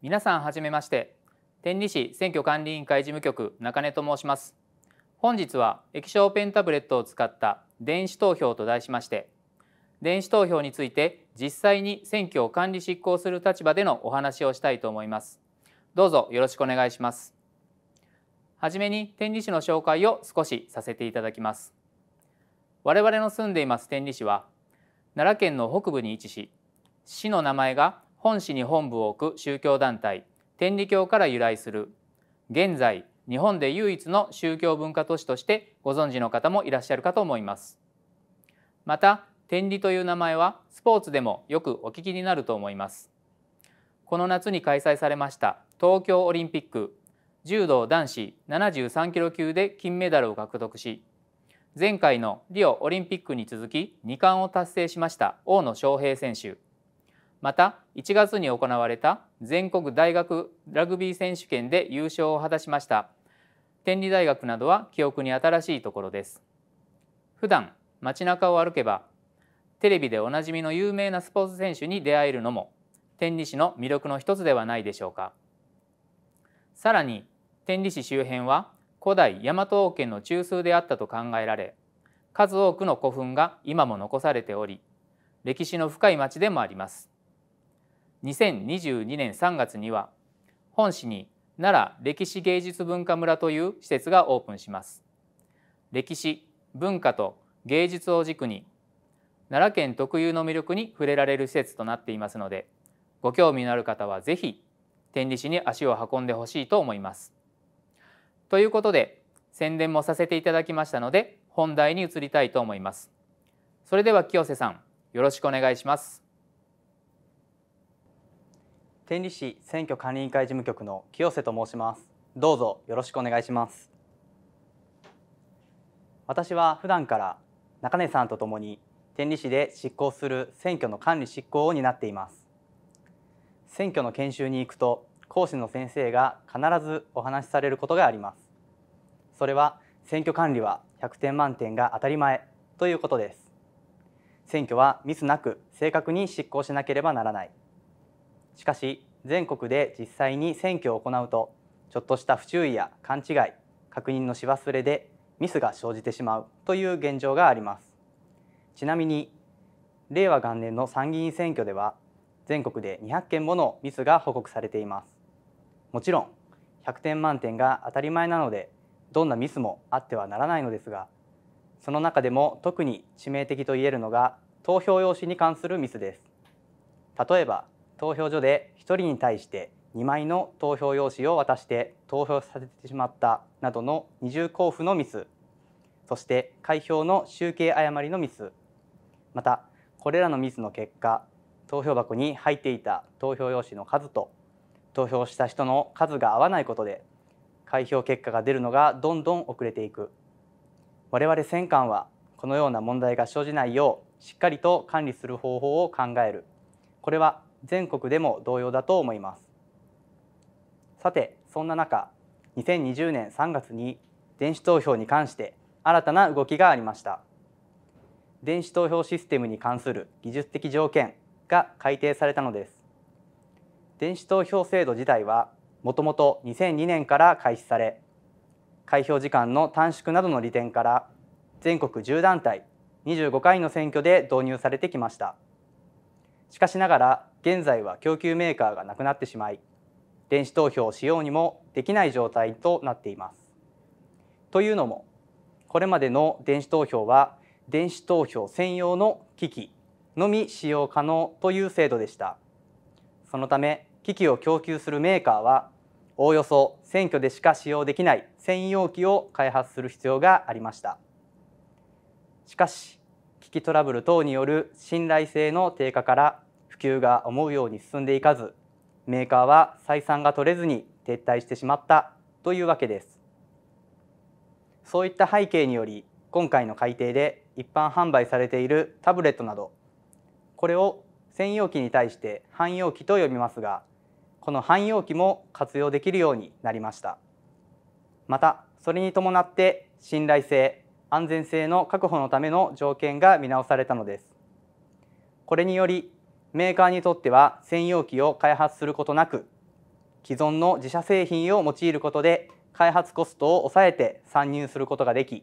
皆さんはじめまして。天理市選挙管理委員会事務局中根と申します。本日は液晶ペンタブレットを使った電子投票と題しまして電子投票について実際に選挙を管理執行する立場でのお話をしたいと思います。どうぞよろしくお願いします。はじめに天理市の紹介を少しさせていただきます。我々の住んでいます天理市は奈良県の北部に位置し市の名前が本市に本部を置く宗教団体天理教から由来する。現在日本で唯一の宗教文化都市としてご存知の方もいらっしゃるかと思います。また天理という名前はスポーツでもよくお聞きになると思います。この夏に開催されました東京オリンピック。柔道男子73キロ級で金メダルを獲得し前回のリオオリンピックに続き2冠を達成しました大野将平選手。また1月に行われた全国大学ラグビー選手権で優勝を果たしました。天理大学などは記憶に新しいところです。普段街中を歩けばテレビでおなじみの有名なスポーツ選手に出会えるのも天理市の魅力の一つではないでしょうか。さらに天理市周辺は古代大和王権の中枢であったと考えられ数多くの古墳が今も残されており歴史の深い町でもあります。2022年3月には本市に奈良歴史芸術文化村という施設がオープンします。歴史文化と芸術を軸に奈良県特有の魅力に触れられる施設となっていますのでご興味のある方は是非天理市に足を運んでほしいと思います。ということで宣伝もさせていただきましたので本題に移りたいと思います。それでは清瀬さんよろしくお願いします。天理市選挙管理委員会事務局の清瀬と申します。どうぞよろしくお願いします。私は普段から中根さんとともに天理市で執行する選挙の管理執行を担っています。選挙の研修に行くと講師の先生が必ずお話しされることがあります。それは選挙管理は100点満点が当たり前ということです。選挙はミスなく正確に執行しなければならない。しかし全国で実際に選挙を行うとちょっとした不注意や勘違い確認のし忘れでミスが生じてしまうという現状があります。ちなみに令和元年の参議院選挙では全国で200件ものミスが報告されています。もちろん100点満点が当たり前なのでどんなミスもあってはならないのですがその中でも特に致命的と言えるのが投票用紙に関するミスです。例えば投票所で1人に対して2枚の投票用紙を渡して投票させてしまったなどの二重交付のミスそして開票の集計誤りのミスまたこれらのミスの結果投票箱に入っていた投票用紙の数と投票した人の数が合わないことで開票結果が出るのがどんどん遅れていく我々選管はこのような問題が生じないようしっかりと管理する方法を考えるこれは全国でも同様だと思います。さてそんな中2020年3月に電子投票に関して新たな動きがありました。電子投票システムに関する技術的条件が改定されたのです。電子投票制度自体はもともと2002年から開始され開票時間の短縮などの利点から全国10団体25回の選挙で導入されてきました。しかしながら現在は供給メーカーがなくなってしまい電子投票をしようにもできない状態となっています。というのもこれまでの電子投票は電子投票専用の機器のみ使用可能という制度でした。そのため機器を供給するメーカーはおおよそ選挙でしか使用できない専用機を開発する必要がありました。しかし機器トラブル等による信頼性の低下から普及が思うように進んでいかずメーカーは採算が取れずに撤退してしまったというわけです。そういった背景により今回の改定で一般販売されているタブレットなどこれを専用機に対して汎用機と呼びますがこの汎用機も活用できるようになりました。またそれに伴って信頼性安全性の確保のための条件が見直されたのです。これによりメーカーにとっては専用機を開発することなく既存の自社製品を用いることで開発コストを抑えて参入することができ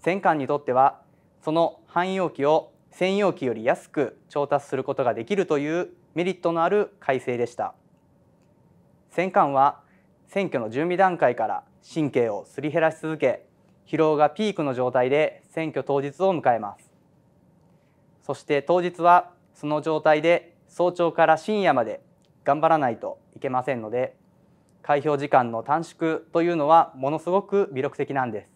戦艦にとってはその汎用機を専用機より安く調達することができるというメリットのある改正でした。戦艦は選挙の準備段階から神経をすり減らし続け疲労がピークの状態で選挙当日を迎えます。そして当日はその状態で早朝から深夜まで頑張らないといけませんので開票時間の短縮というのはものすごく魅力的なんです。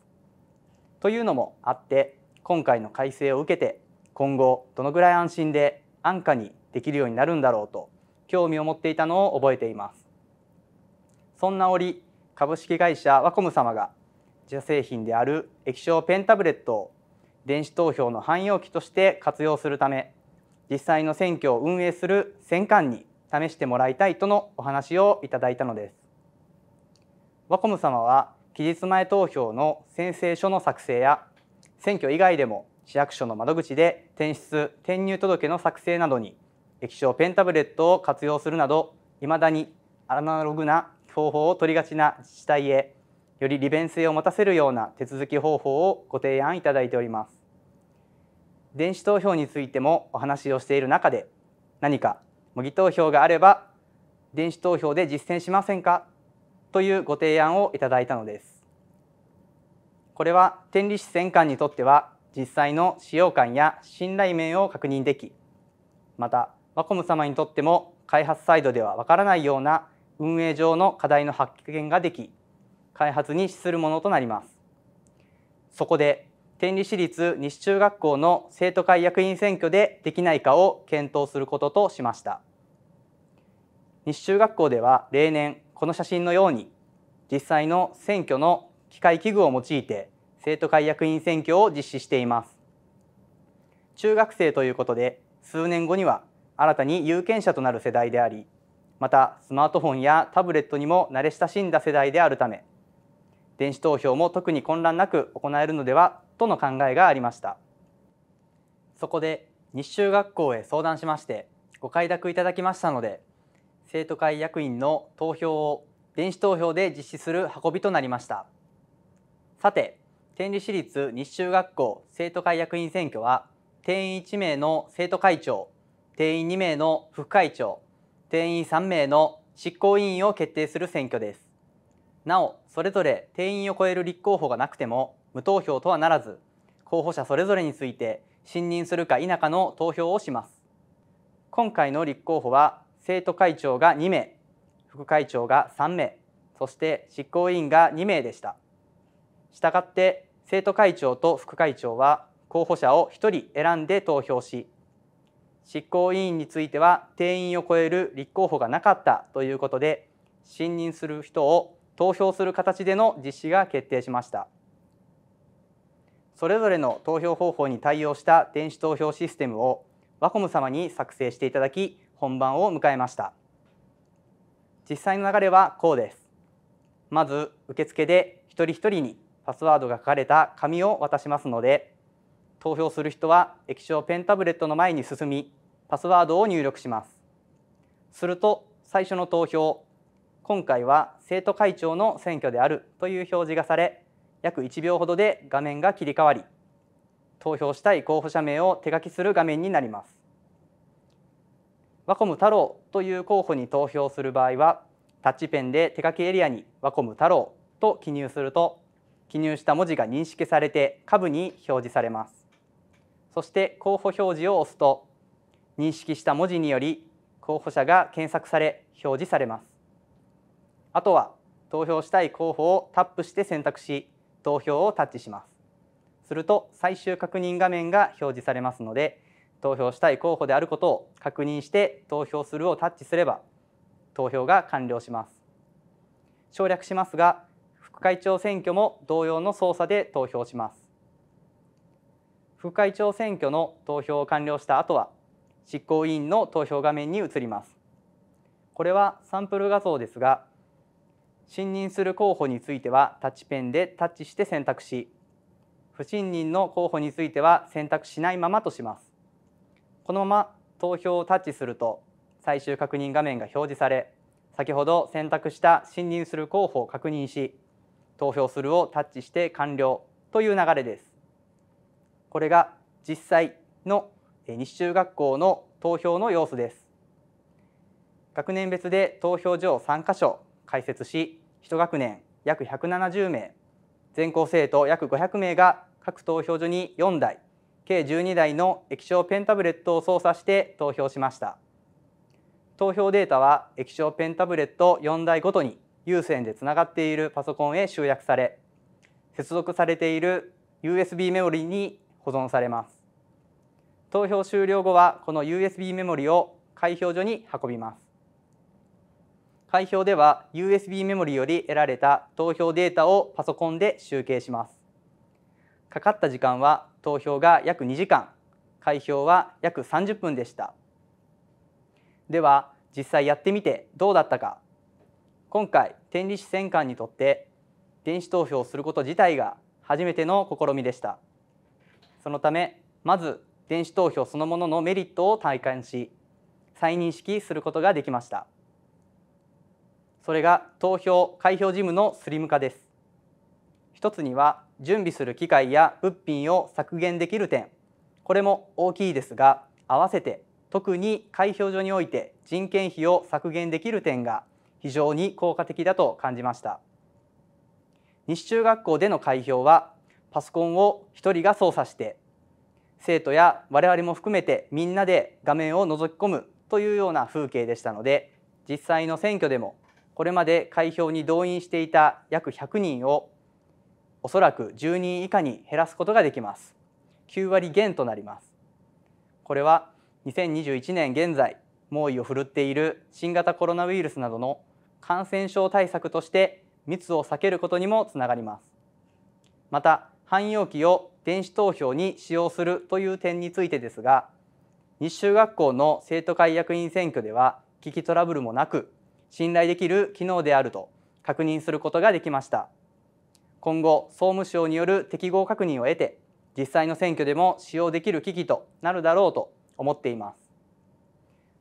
というのもあって今回の改正を受けて今後どのぐらい安心で安価にできるようになるんだろうと興味を持っていたのを覚えています。そんな折株式会社ワコム様が自社製品である液晶ペンタブレットを電子投票の汎用機として活用するため実際の選挙を運営する選管に試してもらいたいとのお話をいただいたのです。ワコム様は期日前投票の宣誓書の作成や選挙以外でも市役所の窓口で転出転入届の作成などに液晶ペンタブレットを活用するなどいまだにアナログな方法を取りがちな自治体へより利便性を持たせるような手続き方法をご提案いただいております電子投票についてもお話をしている中で何か模擬投票があれば電子投票で実践しませんか？というご提案をいただいたのです。これは天理市選管にとっては実際の使用感や信頼面を確認できまたワコム様にとっても開発サイドではわからないような運営上の課題の発見ができ開発に資するものとなりますそこで天理市立西中学校の生徒会役員選挙でできないかを検討することとしました。西中学校では例年この写真のように実際の選挙の機械器具を用いて生徒会役員選挙を実施しています。中学生ということで数年後には新たに有権者となる世代でありまたスマートフォンやタブレットにも慣れ親しんだ世代であるため電子投票も特に混乱なく行えるのではとの考えがありました。そこで日中学校へ相談しましてご快諾いただきましたので生徒会役員の投票を電子投票で実施する運びとなりました。さて天理市立西中学校生徒会役員選挙は定員1名の生徒会長定員2名の副会長定員3名の執行委員を決定する選挙です。なおそれぞれ定員を超える立候補がなくても無投票とはならず候補者それぞれについて信任するか否かの投票をします。今回の立候補は生徒会長が2名副会長が3名そして執行委員が2名でした。したがって生徒会長と副会長は候補者を1人選んで投票し執行委員については定員を超える立候補がなかったということで信任する人を投票する形での実施が決定しました。それぞれの投票方法に対応した電子投票システムをワコム様に作成していただき本番を迎えました。実際の流れはこうです。まず受付で一人一人にパスワードが書かれた紙を渡しますので投票する人は液晶ペンタブレットの前に進みパスワードを入力します。すると最初の投票今回は生徒会長の選挙であるという表示がされ約1秒ほどで画面が切り替わり投票したい候補者名を手書きする画面になります。ワコム太郎という候補に投票する場合はタッチペンで手書きエリアにワコム太郎と記入すると記入した文字が認識されて下部に表示されます。そして候補表示を押すと認識した文字により候補者が検索され表示されます。あとは投票したい候補をタップして選択し投票をタッチします。すると最終確認画面が表示されますので投票したい候補であることを確認して投票するをタッチすれば投票が完了します。省略しますが副会長選挙も同様の操作で投票します。副会長選挙の投票を完了した後は執行委員の投票画面に移ります。これはサンプル画像ですが信任する候補についてはタッチペンでタッチして選択し不信任の候補については選択しないままとします。このまま投票をタッチすると最終確認画面が表示され先ほど選択した信任する候補を確認し投票するをタッチして完了という流れです。これが実際の西中学校の投票の様子です。学年別で投票所を3カ所開設し1学年約170名全校生徒約500名が各投票所に4台計12台の液晶ペンタブレットを操作して投票しました。投票データは液晶ペンタブレット4台ごとに有線でつながっているパソコンへ集約され接続されている USB メモリに保存されます。投票終了後はこの USB メモリを開票所に運びます。開票では USB メモリより得られた投票データをパソコンで集計します。かかった時間は投票が約2時間。開票は約30分でした。では実際やってみてどうだったか。今回天理市選管にとって電子投票すること自体が初めての試みでした。そのためまず電子投票そのもののメリットを体感し再認識することができました。それが投票開票事務のスリム化です。一つには準備する機械や物品を削減できる点。これも大きいですが合わせて特に開票所において人件費を削減できる点が非常に効果的だと感じました。西中学校での開票はパソコンを1人が操作して生徒や我々も含めてみんなで画面を覗き込むというような風景でしたので実際の選挙でもこれまで開票に動員していた約100人をおそらく10人以下に減らすことができます。9割減となります。これは2021年現在猛威を振るっている新型コロナウイルスなどの感染症対策として密を避けることにもつながります。また汎用機を電子投票に使用するという点についてですが日中学校の生徒会役員選挙では機器トラブルもなく信頼できる機能であると確認することができました。今後総務省による適合確認を得て実際の選挙でも使用できる機器となるだろうと思っています。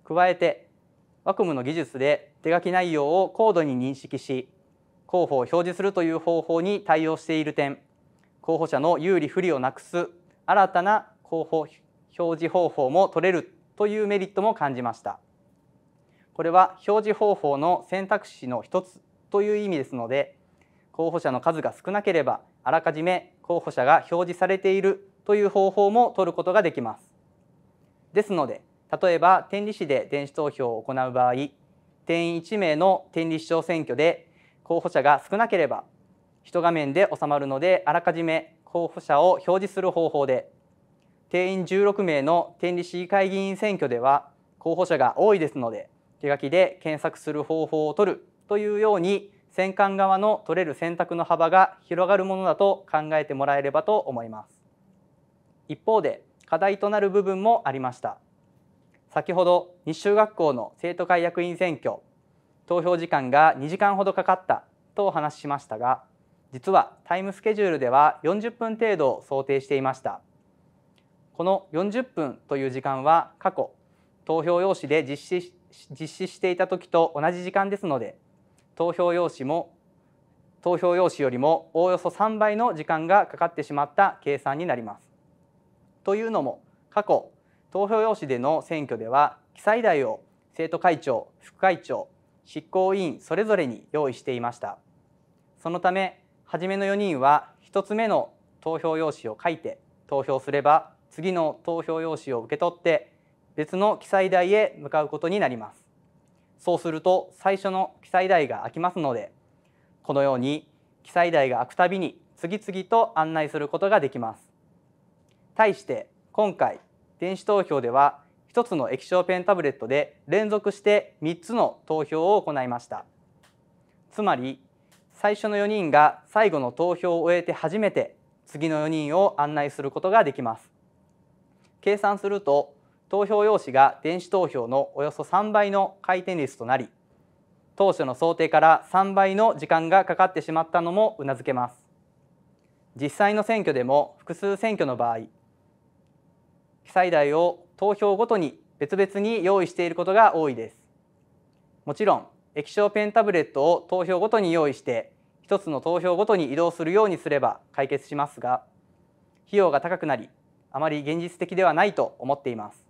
加えてワコムの技術で手書き内容を高度に認識し候補を表示するという方法に対応している点候補者の有利不利をなくす新たな候補表示方法も取れるというメリットも感じました。これは表示方法の選択肢の一つという意味ですので候補者の数が少なければあらかじめ候補者が表示されているという方法も取ることができます。ですので例えば天理市で電子投票を行う場合定員1名の天理市長選挙で候補者が少なければ一画面で収まるのであらかじめ候補者を表示する方法で定員16名の天理市議会議員選挙では候補者が多いですので手書きで検索する方法を取るというように選管側の取れる選択の幅が広がるものだと考えてもらえればと思います。一方で課題となる部分もありました。先ほど日中学校の生徒会役員選挙投票時間が2時間ほどかかったとお話ししましたが実はタイムスケジュールでは40分程度を想定していました。この40分という時間は過去投票用紙で実施実施していた時と同じ時間ですので投票用紙も投票用紙よりもおおよそ3倍の時間がかかってしまった計算になります。というのも過去投票用紙での選挙では記載台を生徒会長副会長執行委員それぞれに用意していましたそのため初めの4人は1つ目の投票用紙を書いて投票すれば次の投票用紙を受け取って別の記載台へ向かうことになります。そうすると最初の記載台が空きますのでこのように記載台が空くたびに次々と案内することができます。対して今回電子投票では1つの液晶ペンタブレットで連続して3つの投票を行いました。つまり最初の4人が最後の投票を終えて初めて次の4人を案内することができます。計算すると投票用紙が電子投票のおよそ3倍の回転率となり当初の想定から3倍の時間がかかってしまったのもうなずけます。実際の選挙でも複数選挙の場合記載台を投票ごとに別々に用意していることが多いです。もちろん液晶ペンタブレットを投票ごとに用意して1つの投票ごとに移動するようにすれば解決しますが費用が高くなりあまり現実的ではないと思っています。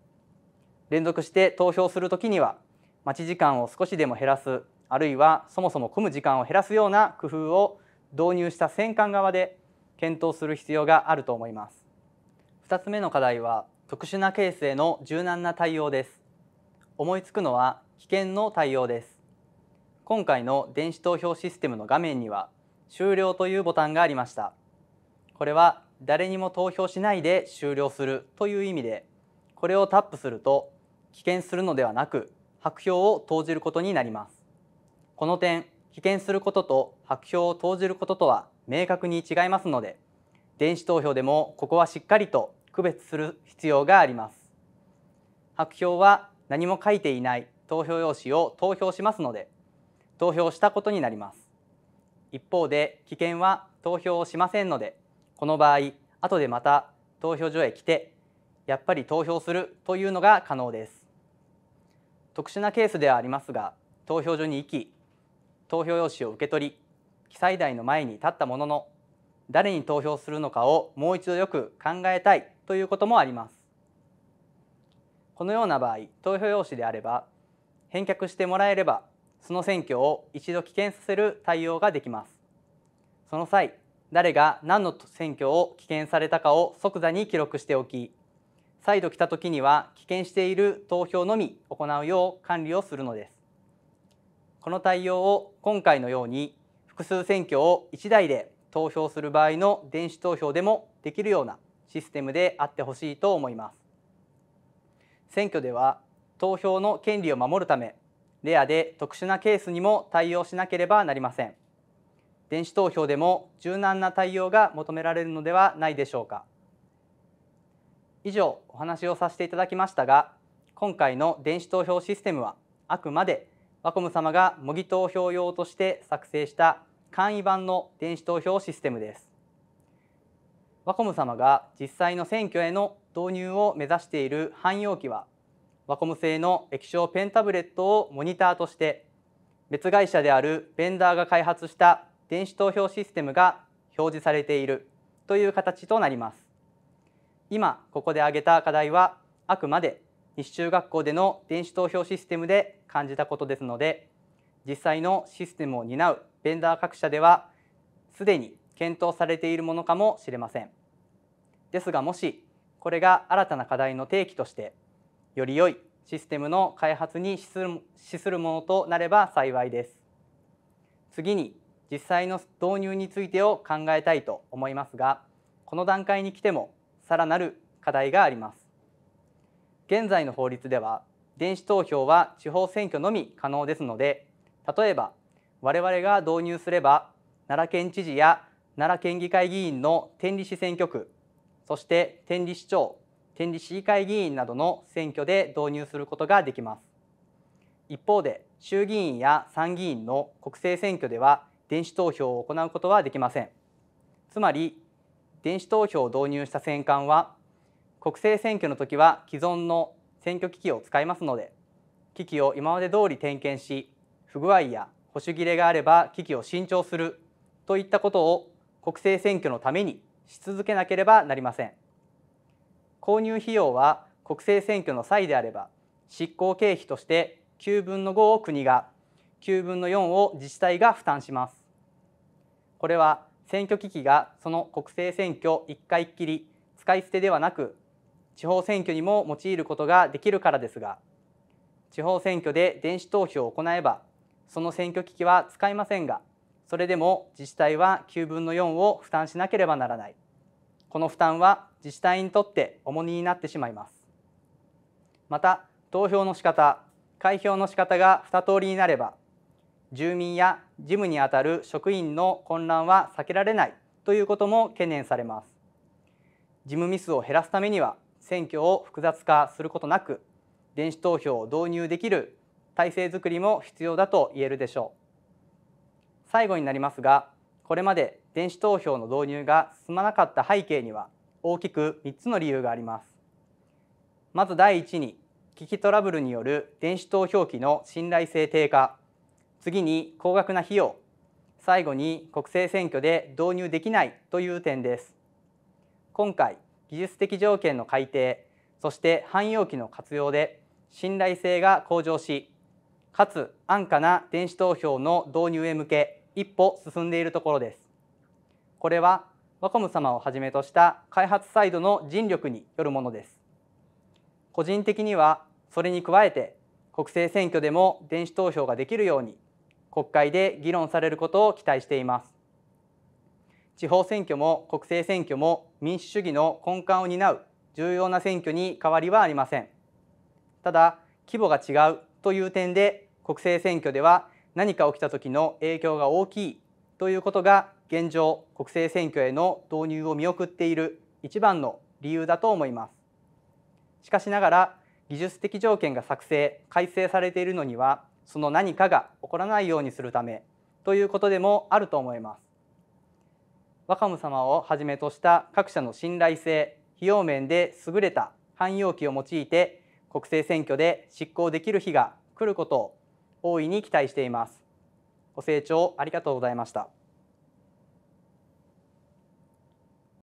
連続して投票するときには待ち時間を少しでも減らすあるいはそもそも混む時間を減らすような工夫を導入した戦艦側で検討する必要があると思います。2つ目の課題は特殊なケースへの柔軟な対応です。思いつくのは危険の対応です。今回の電子投票システムの画面には終了というボタンがありました。これは誰にも投票しないで終了するという意味でこれをタップすると棄権するのではなく白票を投じることになります。この点棄権することと白票を投じることとは明確に違いますので電子投票でもここはしっかりと区別する必要があります。白票は何も書いていない投票用紙を投票しますので投票したことになります。一方で棄権は投票をしませんのでこの場合後でまた投票所へ来てやっぱり投票するというのが可能です。特殊なケースではありますが投票所に行き投票用紙を受け取り記載台の前に立ったものの誰に投票するのかをもう一度よく考えたいということもあります。このような場合投票用紙であれば返却してもらえればその選挙を一度棄権させる対応ができます。その際誰が何の選挙を棄権されたかを即座に記録しておき再度来た時には棄権している投票のみ行うよう管理をするのです。この対応を今回のように複数選挙を1台で投票する場合の電子投票でもできるようなシステムであってほしいと思います。選挙では投票の権利を守るためレアで特殊なケースにも対応しなければなりません。電子投票でも柔軟な対応が求められるのではないでしょうか。以上お話をさせていただきましたが今回の電子投票システムはあくまでワコム様が模擬投票用として作成した簡易版の電子投票システムですワコム様が実際の選挙への導入を目指している汎用機はワコム製の液晶ペンタブレットをモニターとして別会社であるベンダーが開発した電子投票システムが表示されているという形となります。今ここで挙げた課題はあくまで西中学校での電子投票システムで感じたことですので実際のシステムを担うベンダー各社ではすでに検討されているものかもしれません。ですがもしこれが新たな課題の提起としてより良いシステムの開発に資するものとなれば幸いです。次に実際の導入についてを考えたいと思いますがこの段階に来てもさらなる課題があります。現在の法律では電子投票は地方選挙のみ可能ですので例えば我々が導入すれば奈良県知事や奈良県議会議員の天理市選挙区そして天理市長天理市議会議員などの選挙で導入することができます一方で衆議院や参議院の国政選挙では電子投票を行うことはできませんつまり電子投票を導入した選管は国政選挙の時は既存の選挙機器を使いますので機器を今まで通り点検し不具合や保守切れがあれば機器を新調するといったことを国政選挙のためにし続けなければなりません。購入費用は国政選挙の際であれば執行経費として9分の5を国が9分の4を自治体が負担します。これは選挙機器がその国政選挙一回きり使い捨てではなく地方選挙にも用いることができるからですが地方選挙で電子投票を行えばその選挙機器は使いませんがそれでも自治体は9分の4を負担しなければならない。この負担は自治体にとって重荷になってしまいます。また投票の仕方開票の仕方が2通りになれば住民や事務にあたる職員の混乱は避けられないということも懸念されます。事務ミスを減らすためには選挙を複雑化することなく電子投票を導入できる体制づくりも必要だと言えるでしょう。最後になりますがこれまで電子投票の導入が進まなかった背景には大きく3つの理由があります。まず第一に機器トラブルによる電子投票機の信頼性低下。次に高額な費用最後に国政選挙で導入できないという点です。今回技術的条件の改定そして汎用機の活用で信頼性が向上しかつ安価な電子投票の導入へ向け一歩進んでいるところです。これはワコム様をはじめとした開発サイドの尽力によるものです。個人的にはそれに加えて国政選挙でも電子投票ができるように国会で議論されることを期待しています。地方選挙も国政選挙も民主主義の根幹を担う重要な選挙に変わりはありません。ただ規模が違うという点で国政選挙では何か起きた時の影響が大きいということが現状国政選挙への導入を見送っている一番の理由だと思います。しかしながら技術的条件が作成改正されているのにはその何かが起こらないようにするためということでもあると思います。若カ様をはじめとした各社の信頼性費用面で優れた汎用機を用いて国政選挙で執行できる日が来ることを大いに期待しています。ご清聴ありがとうございました。